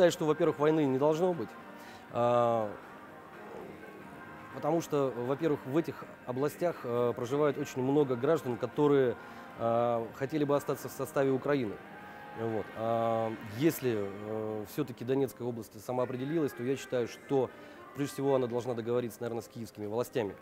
считаю, что, во-первых, войны не должно быть. А, потому что, во-первых, в этих областях а, проживает очень много граждан, которые а, хотели бы остаться в составе Украины. Вот. А если э, все-таки Донецкая область самоопределилась, то я считаю, что прежде всего она должна договориться, наверное, с киевскими властями.